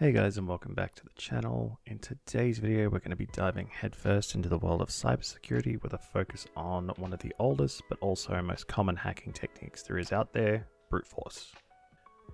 Hey guys and welcome back to the channel. In today's video we're going to be diving headfirst into the world of cybersecurity with a focus on one of the oldest but also most common hacking techniques there is out there, brute force.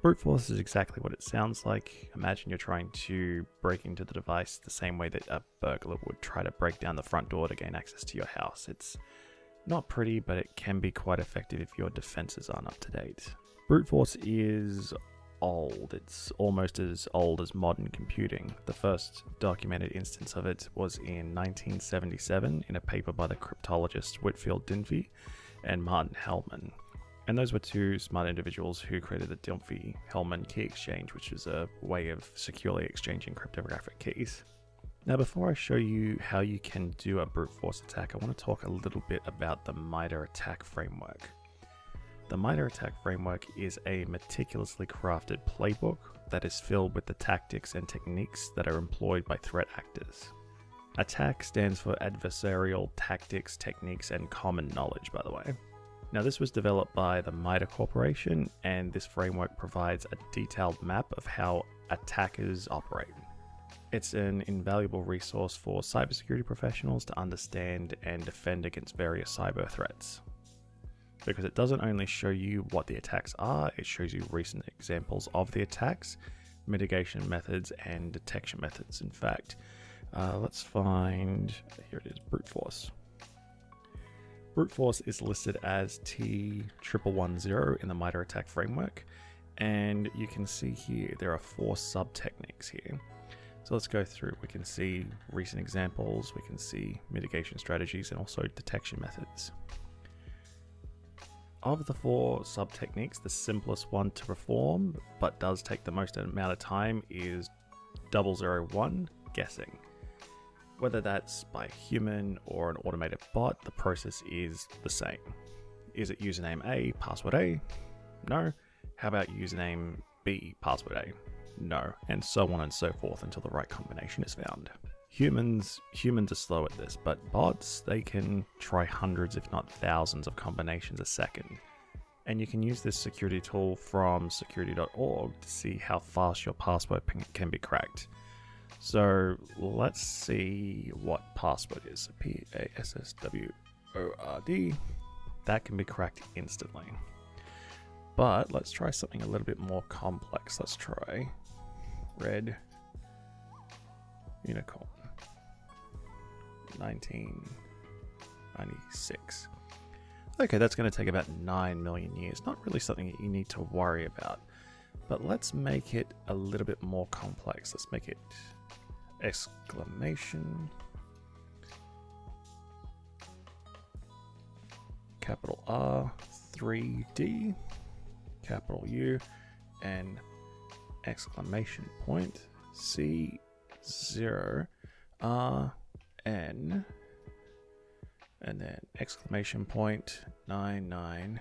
Brute force is exactly what it sounds like. Imagine you're trying to break into the device the same way that a burglar would try to break down the front door to gain access to your house. It's not pretty but it can be quite effective if your defenses aren't up to date. Brute force is old. It's almost as old as modern computing. The first documented instance of it was in 1977 in a paper by the cryptologist Whitfield Diffie and Martin Hellman. And those were two smart individuals who created the Diffie Hellman key exchange, which is a way of securely exchanging cryptographic keys. Now, before I show you how you can do a brute force attack, I want to talk a little bit about the MITRE ATT&CK framework. The MITRE ATT&CK framework is a meticulously crafted playbook that is filled with the tactics and techniques that are employed by threat actors. ATT&CK stands for Adversarial Tactics, Techniques, and Common Knowledge, by the way. Now, this was developed by the MITRE Corporation, and this framework provides a detailed map of how attackers operate. It's an invaluable resource for cybersecurity professionals to understand and defend against various cyber threats because it doesn't only show you what the attacks are, it shows you recent examples of the attacks, mitigation methods, and detection methods. In fact, uh, let's find here it is brute force. Brute force is listed as T1110 in the MITRE ATT&CK framework, and you can see here there are four sub techniques here. So let's go through. We can see recent examples, we can see mitigation strategies, and also detection methods. Of the four sub techniques, the simplest one to perform, but does take the most amount of time, is 001 guessing. Whether that's by human or an automated bot, the process is the same. Is it username A, password A? No. How about username B, password A? No. And so on and so forth until the right combination is found. Humans humans are slow at this, but bots they can try hundreds if not thousands of combinations a second. And you can use this security tool from security.org to see how fast your password can be cracked. So let's see what password is. P A S S W O R D. That can be cracked instantly. But let's try something a little bit more complex. Let's try red unicorn. 1996. Okay, that's going to take about 9 million years. Not really something that you need to worry about. But let's make it a little bit more complex. Let's make it exclamation capital R 3D capital U and exclamation point C 0 R N and then exclamation point nine nine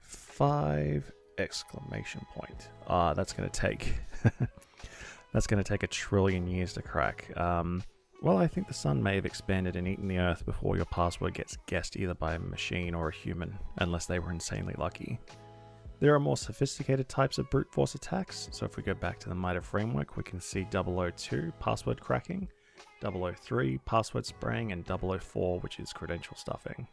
five exclamation point. Ah, that's gonna take that's gonna take a trillion years to crack. Um, well, I think the sun may have expanded and eaten the earth before your password gets guessed either by a machine or a human, unless they were insanely lucky. There are more sophisticated types of brute force attacks, so if we go back to the MITRE framework, we can see 002 password cracking, 003 password spraying, and 004 which is credential stuffing.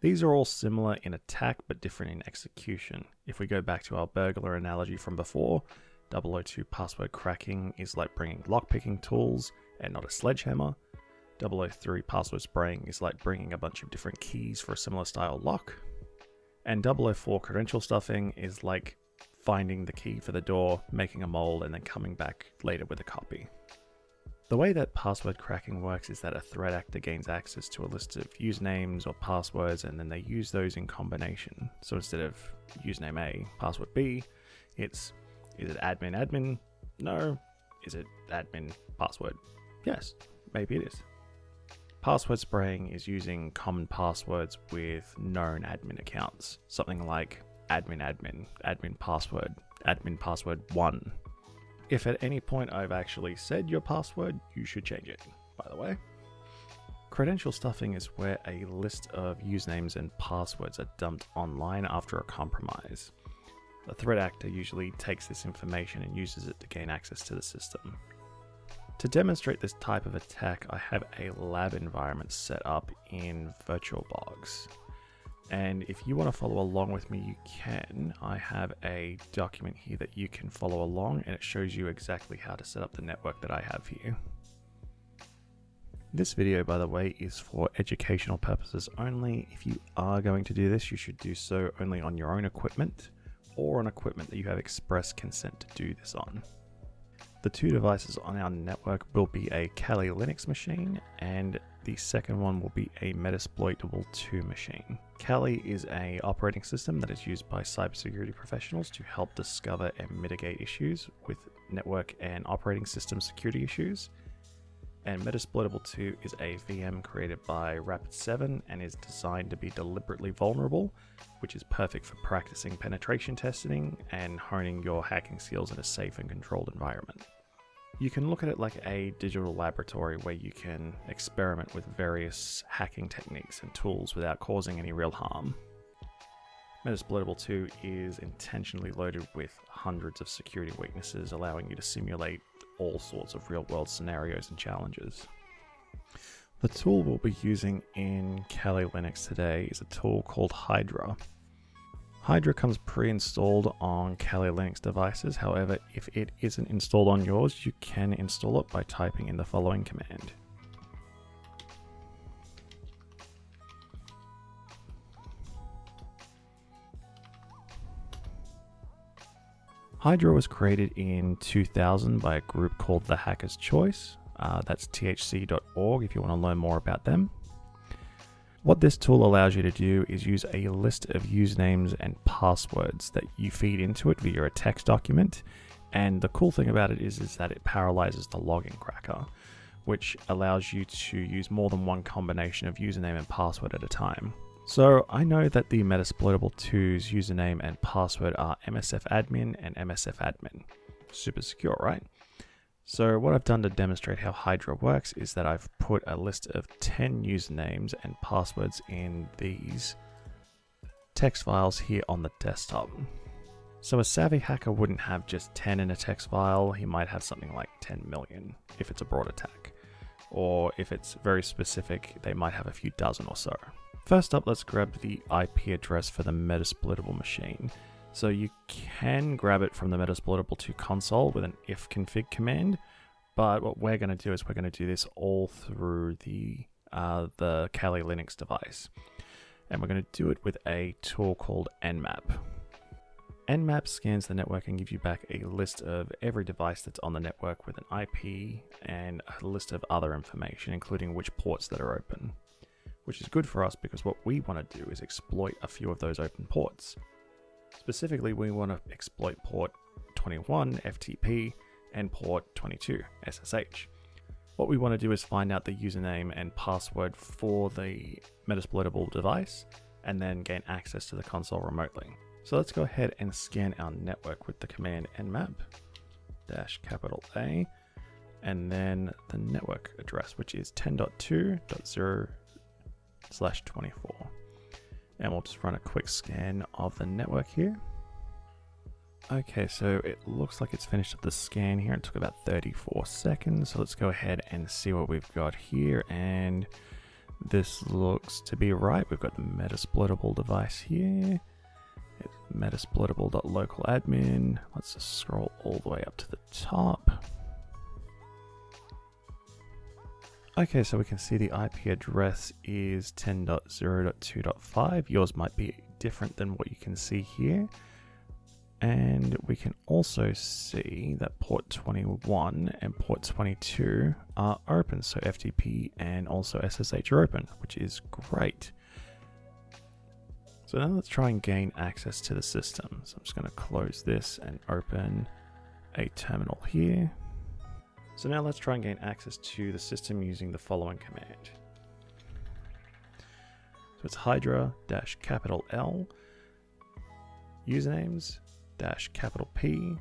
These are all similar in attack but different in execution. If we go back to our burglar analogy from before, 002 password cracking is like bringing lockpicking tools and not a sledgehammer. 003 password spraying is like bringing a bunch of different keys for a similar style lock. And 004 credential stuffing is like finding the key for the door, making a mold, and then coming back later with a copy. The way that password cracking works is that a threat actor gains access to a list of usernames or passwords and then they use those in combination. So instead of username A, password B, it's is it admin admin? No. Is it admin password? Yes, maybe it is. Password spraying is using common passwords with known admin accounts. Something like admin admin, admin password, admin password 1, if at any point I've actually said your password, you should change it, by the way. Credential stuffing is where a list of usernames and passwords are dumped online after a compromise. A threat actor usually takes this information and uses it to gain access to the system. To demonstrate this type of attack, I have a lab environment set up in VirtualBox. And if you want to follow along with me, you can. I have a document here that you can follow along and it shows you exactly how to set up the network that I have here. This video, by the way, is for educational purposes only. If you are going to do this, you should do so only on your own equipment or on equipment that you have express consent to do this on. The two devices on our network will be a Kali Linux machine and the second one will be a Metasploitable 2 machine. Kali is a operating system that is used by cybersecurity professionals to help discover and mitigate issues with network and operating system security issues and Metasploitable 2 is a VM created by Rapid7 and is designed to be deliberately vulnerable, which is perfect for practicing penetration testing and honing your hacking skills in a safe and controlled environment. You can look at it like a digital laboratory where you can experiment with various hacking techniques and tools without causing any real harm. Metasploitable 2 is intentionally loaded with hundreds of security weaknesses, allowing you to simulate all sorts of real world scenarios and challenges. The tool we'll be using in Kali Linux today is a tool called Hydra. Hydra comes pre-installed on Kali Linux devices, however, if it isn't installed on yours, you can install it by typing in the following command. Hydra was created in 2000 by a group called The Hacker's Choice. Uh, that's thc.org if you want to learn more about them. What this tool allows you to do is use a list of usernames and passwords that you feed into it via a text document. And the cool thing about it is, is that it parallelizes the login cracker, which allows you to use more than one combination of username and password at a time. So I know that the Metasploitable 2's username and password are msfadmin and msfadmin. Super secure, right? So what I've done to demonstrate how Hydra works is that I've put a list of 10 usernames and passwords in these text files here on the desktop. So a savvy hacker wouldn't have just 10 in a text file, he might have something like 10 million if it's a broad attack. Or if it's very specific, they might have a few dozen or so. First up, let's grab the IP address for the Metasploitable machine. So you can grab it from the Metasploitable 2 console with an ifconfig command, but what we're going to do is we're going to do this all through the, uh, the Kali Linux device. And we're going to do it with a tool called Nmap. Nmap scans the network and gives you back a list of every device that's on the network with an IP and a list of other information, including which ports that are open which is good for us because what we want to do is exploit a few of those open ports. Specifically, we want to exploit port 21 FTP and port 22 SSH. What we want to do is find out the username and password for the Metasploitable device and then gain access to the console remotely. So let's go ahead and scan our network with the command nmap dash capital A and then the network address, which is 10.2.0 slash 24. And we'll just run a quick scan of the network here. Okay, so it looks like it's finished up the scan here. It took about 34 seconds. So let's go ahead and see what we've got here. And this looks to be right. We've got the Metasploitable device here. It's metasploitable.localadmin. Let's just scroll all the way up to the top. Okay, so we can see the IP address is 10.0.2.5. Yours might be different than what you can see here. And we can also see that port 21 and port 22 are open. So FTP and also SSH are open, which is great. So now let's try and gain access to the system. So I'm just going to close this and open a terminal here. So now let's try and gain access to the system using the following command. So it's hydra dash capital L usernames dash capital P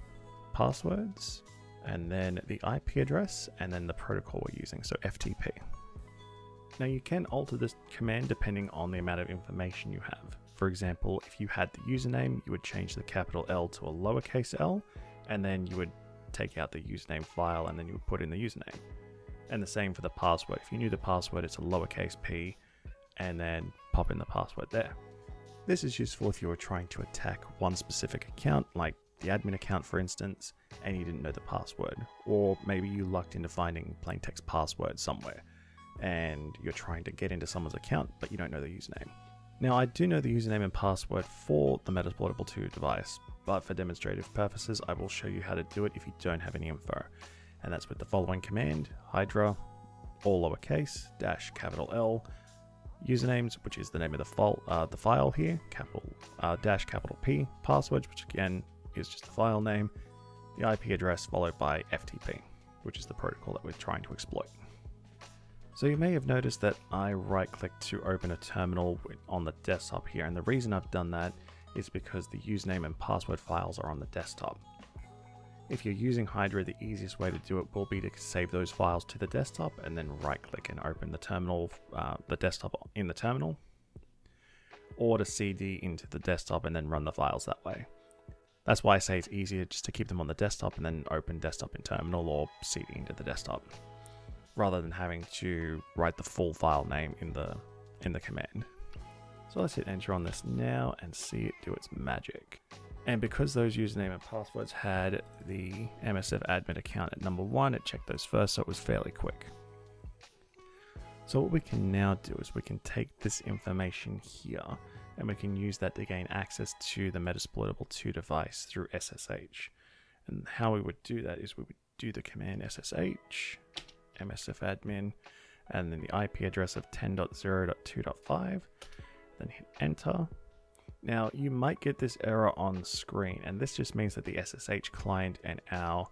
passwords and then the IP address and then the protocol we're using, so FTP. Now you can alter this command depending on the amount of information you have. For example, if you had the username, you would change the capital L to a lowercase l, and then you would take out the username file and then you would put in the username. And the same for the password. If you knew the password, it's a lowercase p, and then pop in the password there. This is useful if you were trying to attack one specific account, like the admin account for instance, and you didn't know the password. Or maybe you lucked into finding plain text password somewhere, and you're trying to get into someone's account, but you don't know the username. Now I do know the username and password for the Metasploitable 2 device, but for demonstrative purposes I will show you how to do it if you don't have any info. And that's with the following command, hydra, all lowercase, dash capital L, usernames, which is the name of the file, uh, the file here, capital uh, dash capital P, passwords, which again is just the file name, the IP address followed by FTP, which is the protocol that we're trying to exploit. So you may have noticed that I right click to open a terminal on the desktop here, and the reason I've done that is because the username and password files are on the desktop. If you're using Hydra, the easiest way to do it will be to save those files to the desktop and then right click and open the terminal, uh, the desktop in the terminal, or to CD into the desktop and then run the files that way. That's why I say it's easier just to keep them on the desktop and then open desktop in terminal or CD into the desktop, rather than having to write the full file name in the in the command. So let's hit enter on this now and see it do its magic. And because those username and passwords had the MSF admin account at number one, it checked those first, so it was fairly quick. So what we can now do is we can take this information here and we can use that to gain access to the Metasploitable 2 device through SSH. And how we would do that is we would do the command SSH, msfadmin, and then the IP address of 10.0.2.5, then hit enter, now, you might get this error on screen, and this just means that the SSH client and our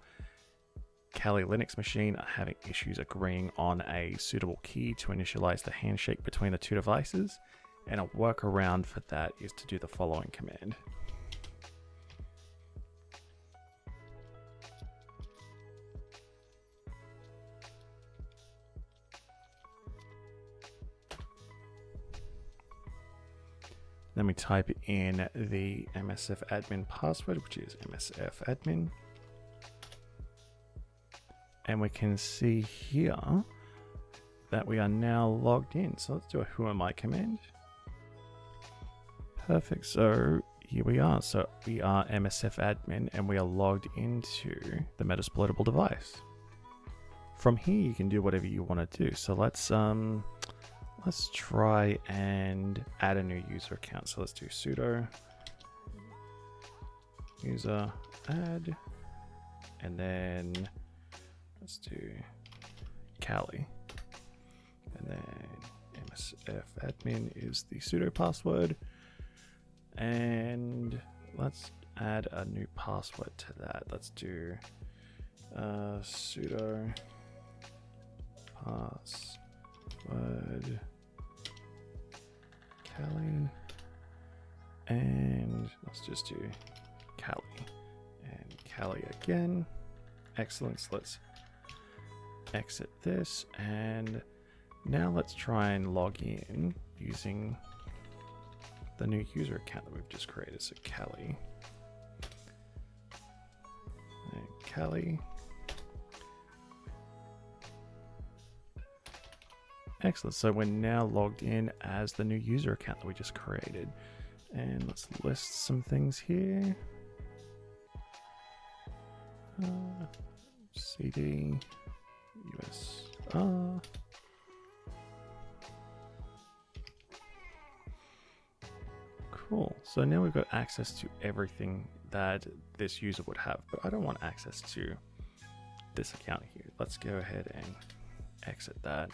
Kali Linux machine are having issues agreeing on a suitable key to initialize the handshake between the two devices, and a workaround for that is to do the following command. Then we type in the MSF admin password, which is MSF admin. And we can see here that we are now logged in. So let's do a who am I command. Perfect. So here we are. So we are MSF admin and we are logged into the Metasploitable device. From here, you can do whatever you want to do. So let's um, Let's try and add a new user account. So let's do sudo. User add, and then let's do Kali, and then msf admin is the sudo password, and let's add a new password to that. Let's do uh, sudo password Kali. And let's just do Kali. And Kali again. Excellent. Let's exit this. And now let's try and log in using the new user account that we've just created. So Kali. And Kali. Excellent. So we're now logged in as the new user account that we just created. And let's list some things here. Uh, CD, USR. Cool. So now we've got access to everything that this user would have, but I don't want access to this account here. Let's go ahead and exit that.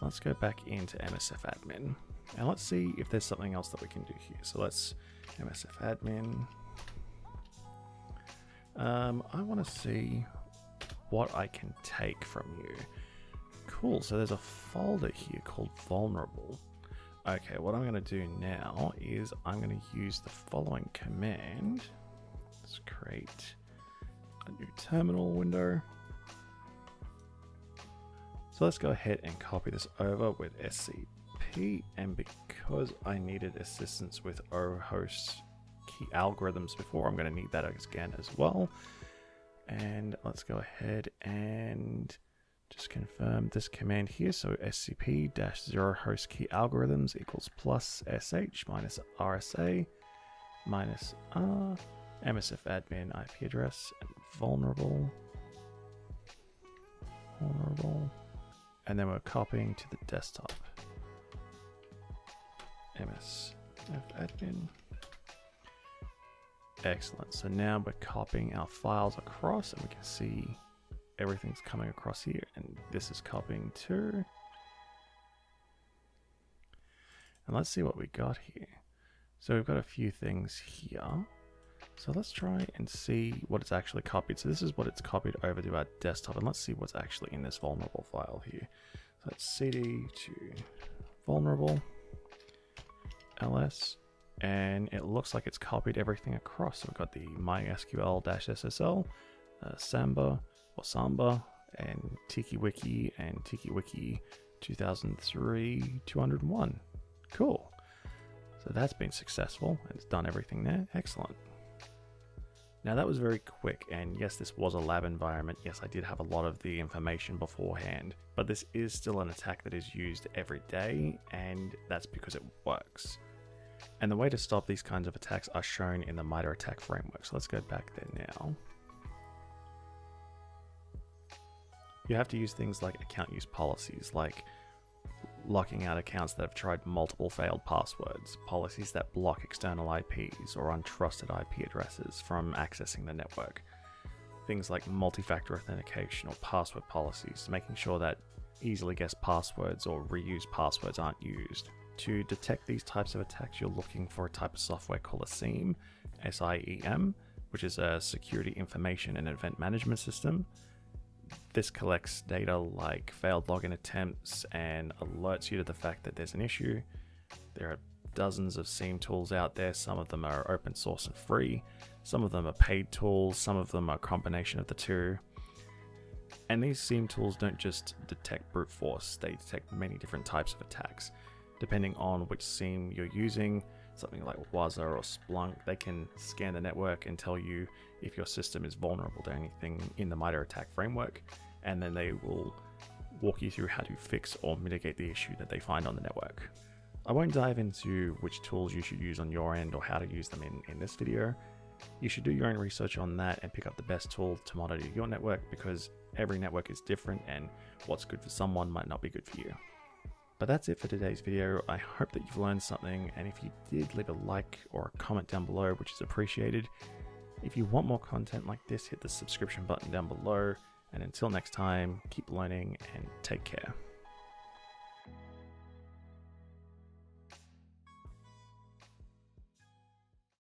Let's go back into MSF admin and let's see if there's something else that we can do here. So let's MSF admin. Um, I want to see what I can take from you. Cool, so there's a folder here called vulnerable. Okay, what I'm going to do now is I'm going to use the following command. Let's create a new terminal window. So let's go ahead and copy this over with SCP and because I needed assistance with OHost key algorithms before, I'm going to need that again as well. And let's go ahead and just confirm this command here. So scp dash zero host key algorithms equals plus sh minus rsa minus r msf admin IP address and vulnerable vulnerable and then we're copying to the desktop. Msf admin. Excellent. So now we're copying our files across and we can see everything's coming across here. And this is copying too and let's see what we got here. So we've got a few things here so let's try and see what it's actually copied. So this is what it's copied over to our desktop, and let's see what's actually in this vulnerable file here. So let's cd to vulnerable ls, and it looks like it's copied everything across. So we've got the mysql-ssl, uh, Samba or Samba, and TikiWiki and TikiWiki 2003 201. Cool. So that's been successful it's done everything there. Excellent. Now that was very quick, and yes, this was a lab environment. Yes, I did have a lot of the information beforehand, but this is still an attack that is used every day, and that's because it works. And the way to stop these kinds of attacks are shown in the MITRE ATT&CK framework. So let's go back there now. You have to use things like account use policies, like locking out accounts that have tried multiple failed passwords, policies that block external IPs or untrusted IP addresses from accessing the network, things like multi factor authentication or password policies, making sure that easily guessed passwords or reused passwords aren't used. To detect these types of attacks, you're looking for a type of software called a SIEM, S I E M, which is a security information and event management system this collects data like failed login attempts and alerts you to the fact that there's an issue. There are dozens of SIEM tools out there. Some of them are open source and free. Some of them are paid tools. Some of them are a combination of the two. And these SIEM tools don't just detect brute force, they detect many different types of attacks. Depending on which SIEM you're using, something like Wazza or Splunk, they can scan the network and tell you if your system is vulnerable to anything in the MITRE ATT&CK framework, and then they will walk you through how to fix or mitigate the issue that they find on the network. I won't dive into which tools you should use on your end or how to use them in, in this video. You should do your own research on that and pick up the best tool to monitor your network because every network is different and what's good for someone might not be good for you. But that's it for today's video. I hope that you've learned something, and if you did, leave a like or a comment down below, which is appreciated. If you want more content like this, hit the subscription button down below. And until next time, keep learning and take care.